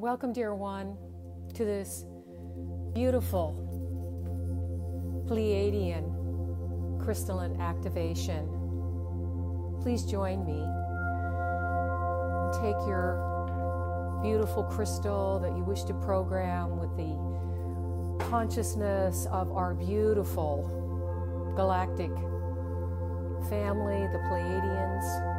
Welcome, dear one, to this beautiful Pleiadian crystalline activation. Please join me. Take your beautiful crystal that you wish to program with the consciousness of our beautiful galactic family, the Pleiadians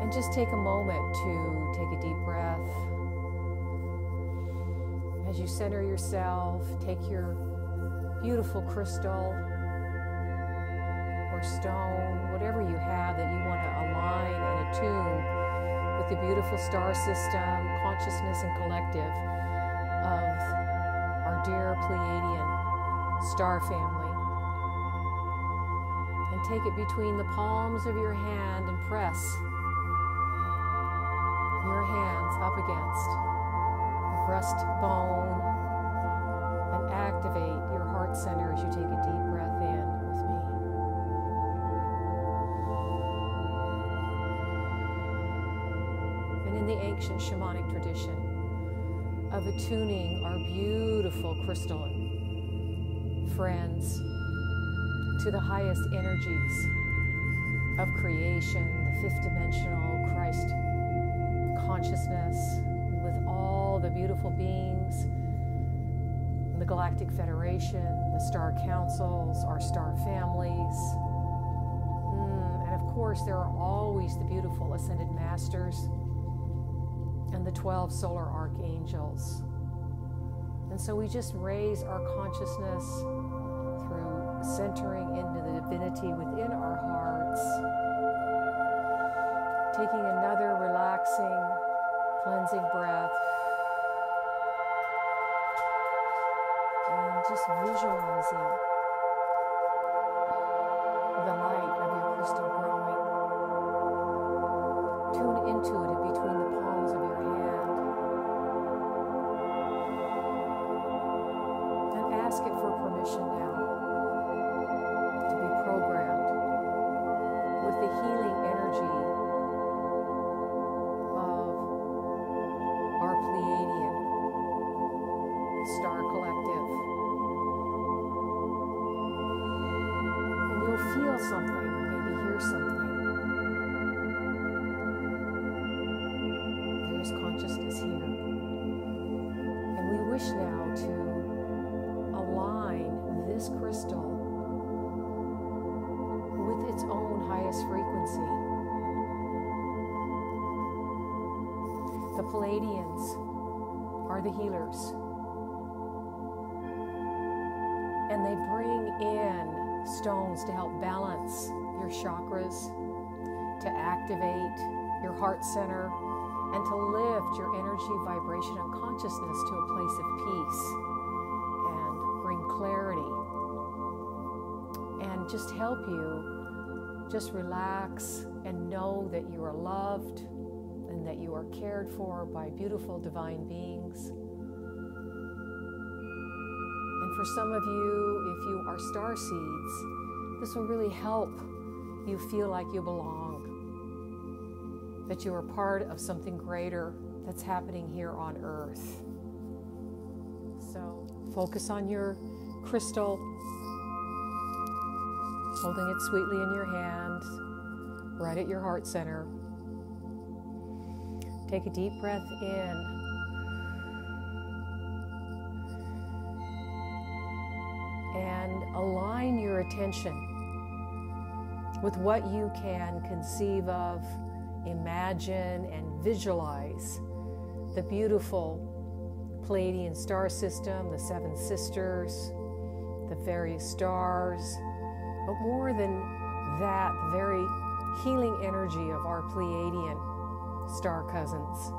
and just take a moment to take a deep breath. As you center yourself, take your beautiful crystal or stone, whatever you have that you want to align and attune with the beautiful star system, consciousness, and collective of our dear Pleiadian star family. And take it between the palms of your hand and press hands up against the breastbone and activate your heart center as you take a deep breath in with me. And in the ancient shamanic tradition of attuning our beautiful crystalline friends to the highest energies of creation, the fifth dimensional Christ the beautiful beings, the Galactic Federation, the star councils, our star families. Mm, and of course, there are always the beautiful ascended masters and the 12 solar archangels. And so we just raise our consciousness through centering into the divinity within our hearts, taking another relaxing cleansing breath. Just visualizing something, maybe hear something. There's consciousness here. And we wish now to align this crystal with its own highest frequency. The Pleiadians are the healers. and they bring in stones to help balance your chakras, to activate your heart center, and to lift your energy, vibration, and consciousness to a place of peace and bring clarity. And just help you just relax and know that you are loved and that you are cared for by beautiful divine beings for some of you, if you are star seeds, this will really help you feel like you belong, that you are part of something greater that's happening here on earth. So focus on your crystal, holding it sweetly in your hand, right at your heart center. Take a deep breath in. Attention with what you can conceive of, imagine, and visualize the beautiful Pleiadian star system, the seven sisters, the various stars, but more than that, the very healing energy of our Pleiadian star cousins.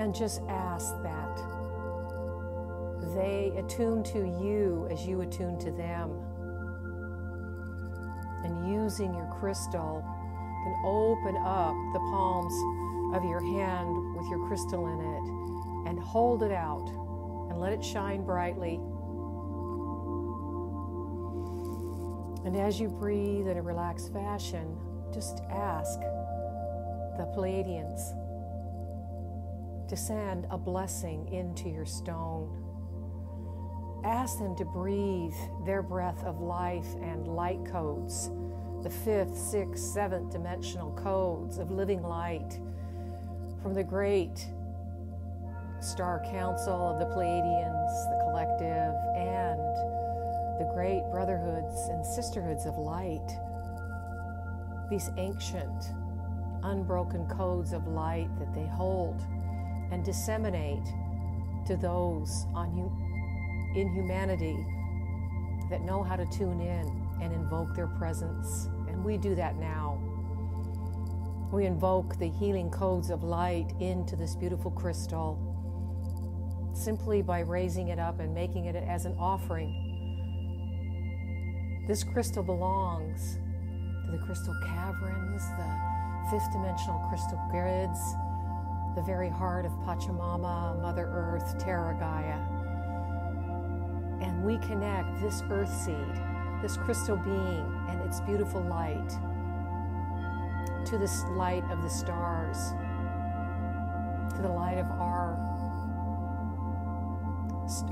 And just ask that they attune to you as you attune to them. And using your crystal, can open up the palms of your hand with your crystal in it and hold it out and let it shine brightly. And as you breathe in a relaxed fashion, just ask the Pleiadians to send a blessing into your stone. Ask them to breathe their breath of life and light codes, the fifth, sixth, seventh dimensional codes of living light from the great Star Council of the Pleiadians, the collective, and the great brotherhoods and sisterhoods of light. These ancient, unbroken codes of light that they hold and disseminate to those on in humanity that know how to tune in and invoke their presence. And we do that now. We invoke the healing codes of light into this beautiful crystal simply by raising it up and making it as an offering. This crystal belongs to the crystal caverns, the fifth dimensional crystal grids, the very heart of Pachamama, Mother Earth, Terra Gaia. And we connect this earth seed, this crystal being, and its beautiful light to this light of the stars, to the light of our,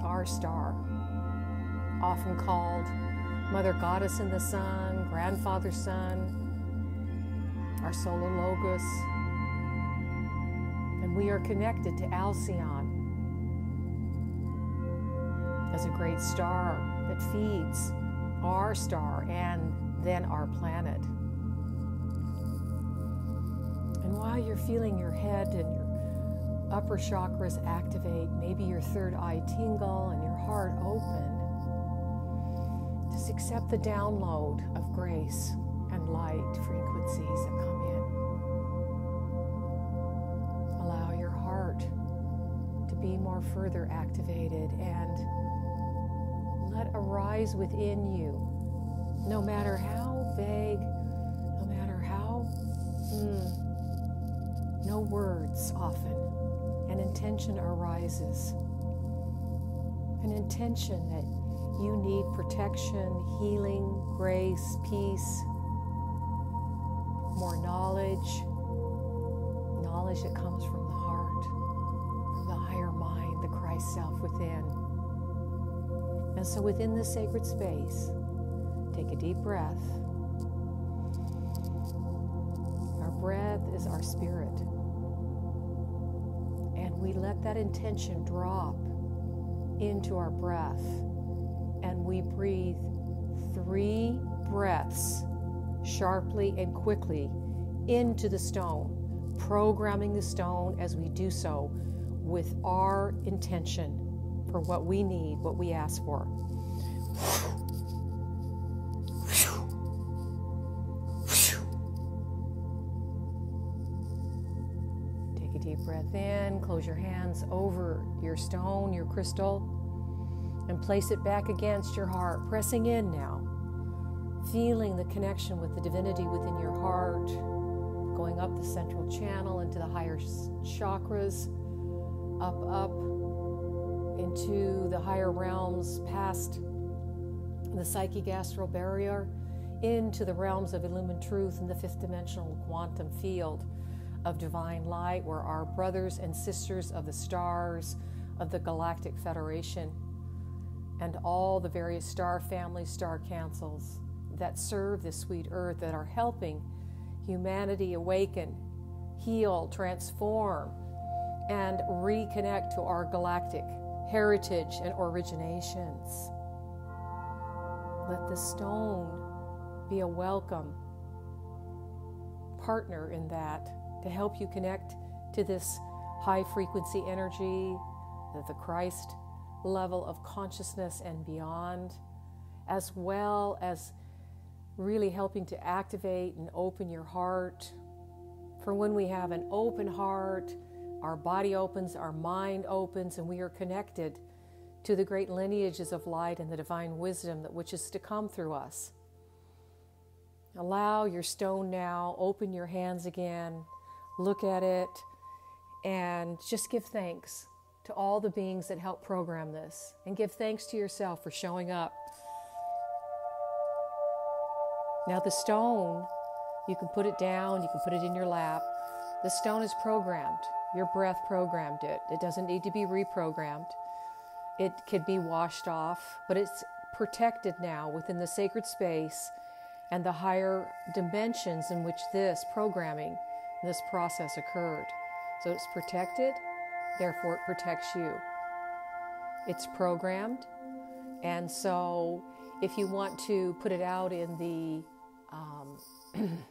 our star, often called Mother Goddess in the Sun, Grandfather Sun, our solar logos, And we are connected to Alcyon as a great star that feeds our star and then our planet. And while you're feeling your head and your upper chakras activate, maybe your third eye tingle and your heart open, just accept the download of grace and light frequencies that come in. Allow your heart to be more further activated and arise within you, no matter how vague, no matter how, mm, no words often, an intention arises. An intention that you need protection, healing, grace, peace, more knowledge, knowledge that comes from the heart, from the higher mind, the Christ self within. And so, within this sacred space, take a deep breath. Our breath is our spirit. And we let that intention drop into our breath. And we breathe three breaths sharply and quickly into the stone, programming the stone as we do so with our intention for what we need, what we ask for. Take a deep breath in, close your hands over your stone, your crystal, and place it back against your heart, pressing in now, feeling the connection with the divinity within your heart, going up the central channel into the higher chakras up, up into the higher realms, past the psychic astral barrier, into the realms of illumined truth in the fifth dimensional quantum field of divine light, where our brothers and sisters of the stars of the Galactic Federation and all the various star families, star councils that serve this sweet earth that are helping humanity awaken, heal, transform, and reconnect to our galactic heritage and originations. Let the stone be a welcome partner in that to help you connect to this high frequency energy, the Christ level of consciousness and beyond, as well as really helping to activate and open your heart. For when we have an open heart, our body opens, our mind opens, and we are connected to the great lineages of light and the divine wisdom that which is to come through us. Allow your stone now, open your hands again, look at it, and just give thanks to all the beings that help program this. And give thanks to yourself for showing up. Now, the stone, you can put it down, you can put it in your lap The stone is programmed. Your breath programmed it. It doesn't need to be reprogrammed. It could be washed off, but it's protected now within the sacred space and the higher dimensions in which this programming, this process occurred. So it's protected, therefore it protects you. It's programmed, and so if you want to put it out in the um,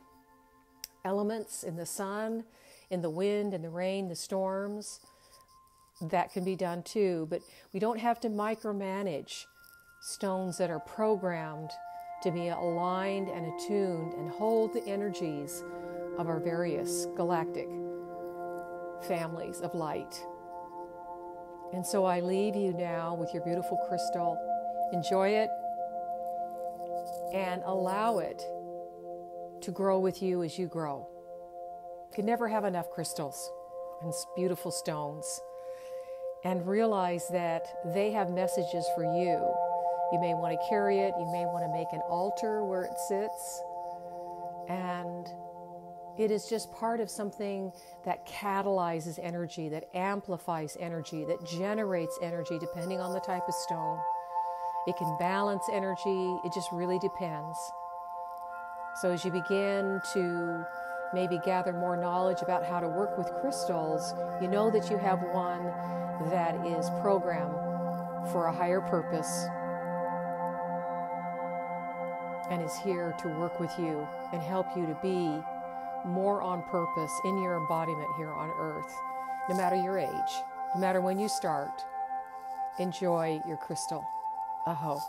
elements, in the sun, in the wind, and the rain, the storms, that can be done too. But we don't have to micromanage stones that are programmed to be aligned and attuned and hold the energies of our various galactic families of light. And so I leave you now with your beautiful crystal. Enjoy it and allow it to grow with you as you grow. You can never have enough crystals and beautiful stones. And realize that they have messages for you. You may want to carry it, you may want to make an altar where it sits. And it is just part of something that catalyzes energy, that amplifies energy, that generates energy depending on the type of stone. It can balance energy, it just really depends. So, as you begin to maybe gather more knowledge about how to work with crystals, you know that you have one that is programmed for a higher purpose and is here to work with you and help you to be more on purpose in your embodiment here on earth, no matter your age, no matter when you start. Enjoy your crystal. Aho.